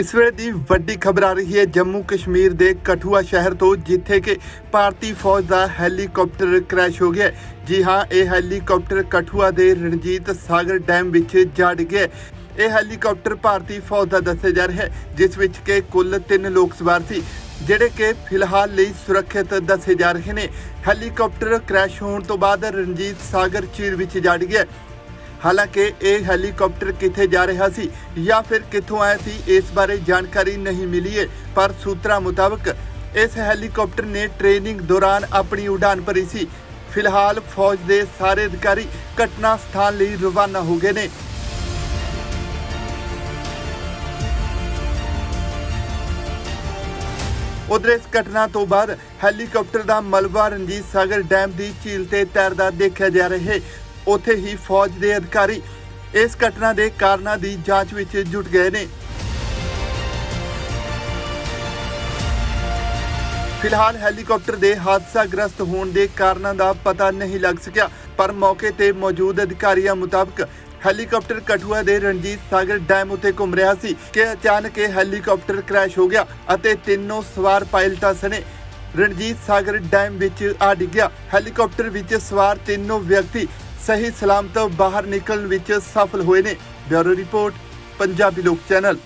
ਇਸ ਵੇਲੇ ਦੀ ਵੱਡੀ ਖਬਰ ਆ ਰਹੀ ਹੈ ਜੰਮੂ ਕਸ਼ਮੀਰ ਦੇ ਕਠੂਆ ਸ਼ਹਿਰ ਤੋਂ, ਜਿੱਥੇ ਕਿ ਭਾਰਤੀ ਫੌਜ ਦਾ ਹੈਲੀਕਾਪਟਰ ਕ੍ਰੈਸ਼ ਹੋ ਗਿਆ ਜੀ ਹਾਂ, ਇਹ ਹੈਲੀਕਾਪਟਰ ਕਠੂਆ ਦੇ ਰਣਜੀਤ ਸਾਗਰ ਡੈਮ ਵਿੱਚ ਜਾ ਡਿੱਗਿਆ ਇਹ ਹੈਲੀਕਾਪਟਰ ਭਾਰਤੀ ਫੌਜ ਦਾ ਦੱਸਿਆ ਜਾ ਰਿਹਾ ਹੈ, ਜਿਸ ਵਿੱਚ ਕਿ ਕੁੱਲ 3 ਲੋਕ ਸਵਾਰ ਸੀ, ਜਿਹੜੇ ਕਿ ਫਿਲਹਾਲ ਲਈ ਸੁਰੱਖਿਅਤ ਦੱਸੇ ਜਾ ਰਹੇ ਨੇ। ਹੈਲੀਕਾਪਟਰ ਕ੍ਰੈਸ਼ ਹੋਣ ਤੋਂ ਬਾਅਦ ਰਣਜੀਤ ਸਾਗਰ ਝੀਲ ਵਿੱਚ ਜਾ ਡਿੱਗਿਆ ਹਾਲਾਂਕਿ ਇਹ ਹੈਲੀਕਾਪਟਰ ਕਿੱਥੇ ਜਾ ਰਿਹਾ ਸੀ ਜਾਂ ਫਿਰ ਕਿੱਥੋਂ ਆਇਆ ਸੀ, ਇਸ ਬਾਰੇ ਜਾਣਕਾਰੀ ਨਹੀਂ ਮਿਲੀ ਹੈ, ਪਰ ਸੂਤਰਾਂ ਮੁਤਾਬਕ ਇਸ ਹੈਲੀਕਾਪਟਰ ਨੇ ਟ੍ਰੇਨਿੰਗ ਦੌਰਾਨ ਆਪਣੀ ਉਡਾਨ ਭਰੀ ਸੀ। ਫਿਲਹਾਲ ਫੌਜ ਦੇ ਸਾਰੇ ਅਧਿਕਾਰੀ ਘਟਨਾ ਸਥਾਨ ਲਈ ਰਵਾਨਾ ਹੋ ਗਏ ਨੇ। ਉਧਰ ਇਸ ਘਟਨਾ ਤੋਂ ਬਾਅਦ ਹੈਲੀਕਾਪਟਰ ਦਾ ਮਲਬਾ ਰਣਜੀਤ ਸਾਗਰ ਡੈਮ ਦੀ ਝੀਲ ਤੇ ਤੈਰਦਾ ਦੇਖਿਆ ਜਾ ਰਿਹਾ ਉੱਥੇ ਹੀ ਫੌਜ ਦੇ ਅਧਿਕਾਰੀ ਇਸ ਘਟਨਾ ਦੇ ਕਾਰਨਾਂ ਦੀ ਜਾਂਚ ਵਿੱਚ ਜੁਟ ਗਏ ਨੇ। ਫਿਲਹਾਲ ਹੈਲੀਕਾਪਟਰ ਦੇ ਹਾਦਸਾਗ੍ਰਸਤ ਹੋਣ ਦੇ ਕਾਰਨਾਂ ਦਾ ਪਤਾ ਨਹੀਂ ਲੱਗ ਸਕਿਆ, ਪਰ ਮੌਕੇ ਤੇ ਮੌਜੂਦ ਅਧਿਕਾਰੀਆਂ ਮੁਤਾਬਕ ਹੈਲੀਕਾਪਟਰ ਕਠੂਆ ਦੇ ਰਣਜੀਤ ਸਾਗਰ ਡੈਮ ਉੱਤੇ ਘੁੰਮ ਰਿਹਾ ਸੀ ਕਿ ਅਚਾਨਕ ਇਹ ਹੈਲੀਕਾਪਟਰ ਕ੍ਰੈਸ਼ ਹੋ ਗਿਆ ਅਤੇ ਤਿੰਨੋਂ ਸਵਾਰ ਪਾਇਲਟਾਂ ਸਣੇ। ਰਣਜੀਤ ਸਾਗਰ ਡੈਮ ਵਿੱਚ ਆ ਡਿੱਗਿਆ। ਹੈਲੀਕਾਪਟਰ ਵਿੱਚ ਸਵਾਰ ਤਿੰਨੋਂ ਵਿਅਕਤੀ ਸਹੀ ਸਲਾਮਤ ਬਾਹਰ ਨਿਕਲਣ ਵਿੱਚ ਸਫਲ ਹੋਏ ਨੇ। ਬਿਊਰੋ ਰਿਪੋਰਟ ਪੰਜਾਬੀ ਲੋਕ ਚੈਨਲ।